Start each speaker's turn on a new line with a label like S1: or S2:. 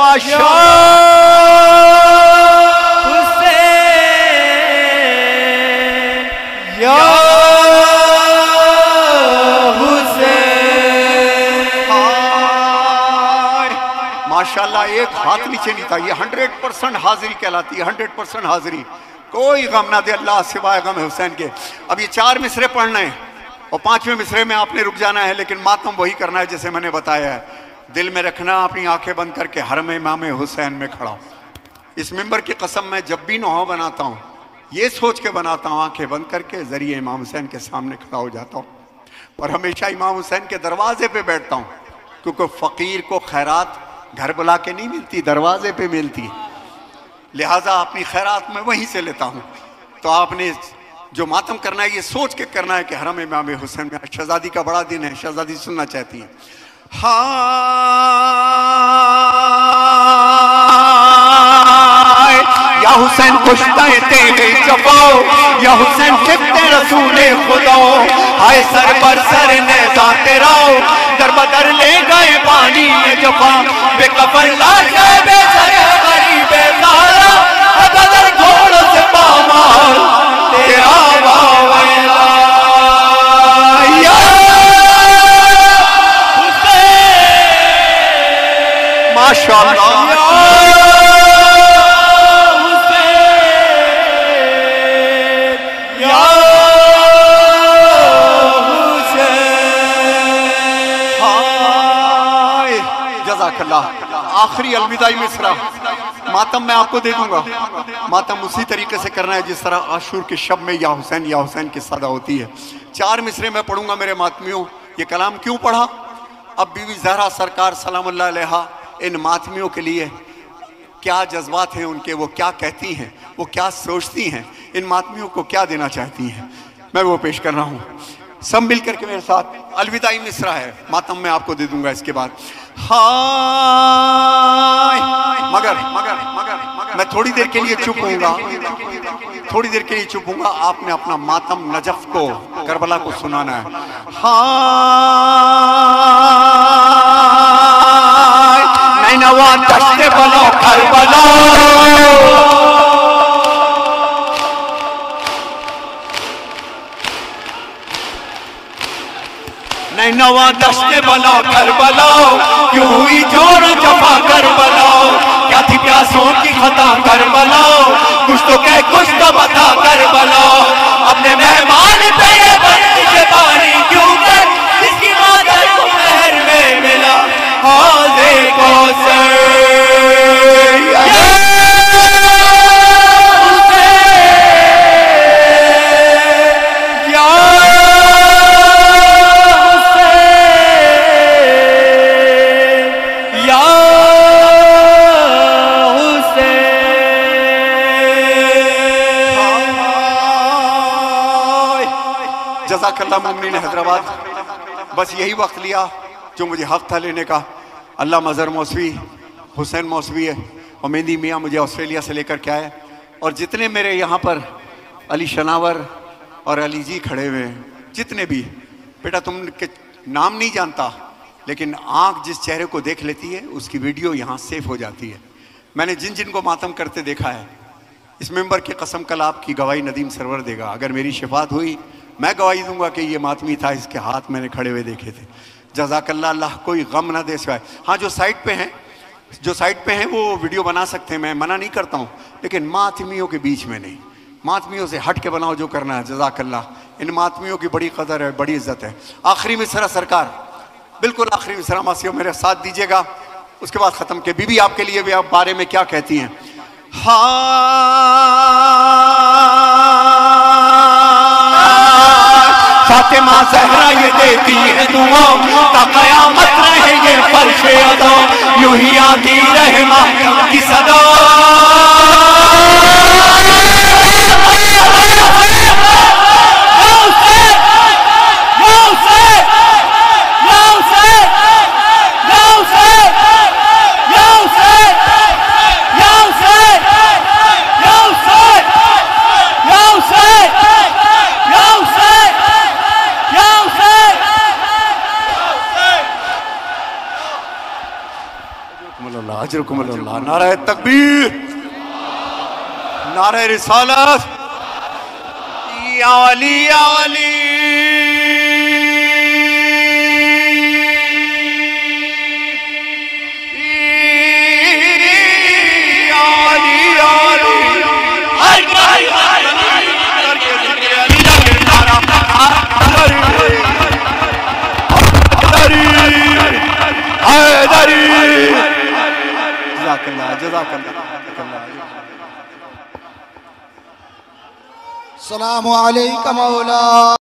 S1: या। माशाल्लाह एक हाथ नीचे नहीं था ये हंड्रेड परसेंट हाजिरी कहलाती है हंड्रेड परसेंट हाजिरी। कोई गम ना दे अल्लाह सिवाय गम हुसैन के। अब ये चार मिसरे पढ़ना है और पाँचवें मिसरे में आपने रुक जाना है लेकिन मातम वही करना है जैसे मैंने बताया है। दिल में रखना, अपनी आँखें बंद करके हर में इमाम हुसैन में खड़ा हूँ। इस मिंबर की कसम मैं जब भी नहा बनाता हूँ, ये सोच के बनाता हूँ, आँखें बंद करके ज़रिए इमाम हुसैन के सामने खड़ा हो जाता हूँ। और हमेशा इमाम हुसैन के दरवाजे पे बैठता हूँ, क्योंकि फ़कीर को खैरात घर बुला के नहीं मिलती, दरवाजे पे मिलती। लिहाजा अपनी खैरात मैं वहीं से लेता हूँ। तो आपने जो मातम करना है, ये सोच के करना है कि हरम इमाम हुसैन में शहजादी का बड़ा दिन है, शहजादी सुनना चाहती है। हाय। या हुसैन कुश्ता तेरे चपाओ या हुसैन कितने रसूले खुदाओ। हाय सर पर सर ने जाते रहो दर बदर ले गए पानी में जफा बेकफर लाश है आखिरी अलविदाई मिसरा मातम मैं आपको दे दूँगा। मातम उसी तरीके से करना है जिस तरह आशूर के शब में या हुसैन या हुसैन की सदा होती है। चार मिसरे मैं पढ़ूँगा मेरे मातमियों। ये कलाम क्यों पढ़ा? अब बीवी जहरा सरकार सलाम इन मातमियों के लिए क्या जज्बात हैं उनके? वो क्या कहती हैं? वो क्या सोचती हैं? इन मातमियों को क्या देना चाहती हैं? मैं वो पेश कर रहा हूँ। सब मिल करके मेरे साथ अलविदाई मिसरा है। मातम मैं आपको दे दूँगा इसके बाद। हाय! मगर मगर मगर मैं थोड़ी देर के लिए चुप होऊँगा। थोड़ी देर के लिए चुप आपने अपना मातम नजफ को, करबला को सुनाना है। हाय! नैनवा दश्ते बनो करबला बनो। करबला क्यों ही ज़ोर जफा जजाकल्ला मुमनिन हैदराबाद। बस यही वक्त लिया जो मुझे हक था लेने का। अल्लाह मज़र मौसवी, हुसैन मौसवी है और मेहंदी मियाँ मुझे ऑस्ट्रेलिया से लेकर के आए और जितने मेरे यहाँ पर अली शनावर और अली जी खड़े हुए हैं, जितने भी। बेटा, तुम के नाम नहीं जानता, लेकिन आँख जिस चेहरे को देख लेती है, उसकी वीडियो यहाँ सेफ़ हो जाती है। मैंने जिन जिन को मातम करते देखा है, इस मेंबर की कसम कल आपकी गवाही नदीम सरवर देगा। अगर मेरी शिफात हुई मैं गवाही दूँगा कि ये मातमी था, इसके हाथ मैंने खड़े हुए देखे थे। जजाकल्ला अल्लाह कोई गम ना दे सिवाय। हाँ जो साइड पे हैं, जो साइड पे हैं, वो वीडियो बना सकते हैं, मैं मना नहीं करता हूँ, लेकिन मातमियों के बीच में नहीं। मातमियों से हट के बनाओ जो करना है जजाकल्ला इन मातमियों की बड़ी कदर है, बड़ी इज़्ज़त है। आखिरी मिसरा सरकार, बिल्कुल आखिरी मिसरा, मासियों, मेरे साथ दीजिएगा। उसके बाद ख़त्म के, बीबी, आपके लिए भी आप बारे में क्या कहती हैं? हाँ। सहरा ये देती है दुआ कयामत रहे ये फर्श अदा। यूँ ही आती रहमा की सदा। अजरकुमल्लाह नारा तकबीर नारा रिसालत। या अली या अली।
S2: सलाम मौला